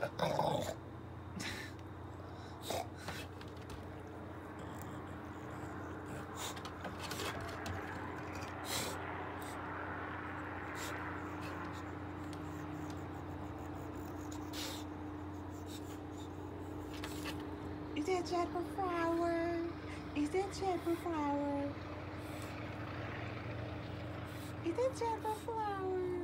Is that Jackal Flower? Is that Jackal Flower? Is that Jackal Flower?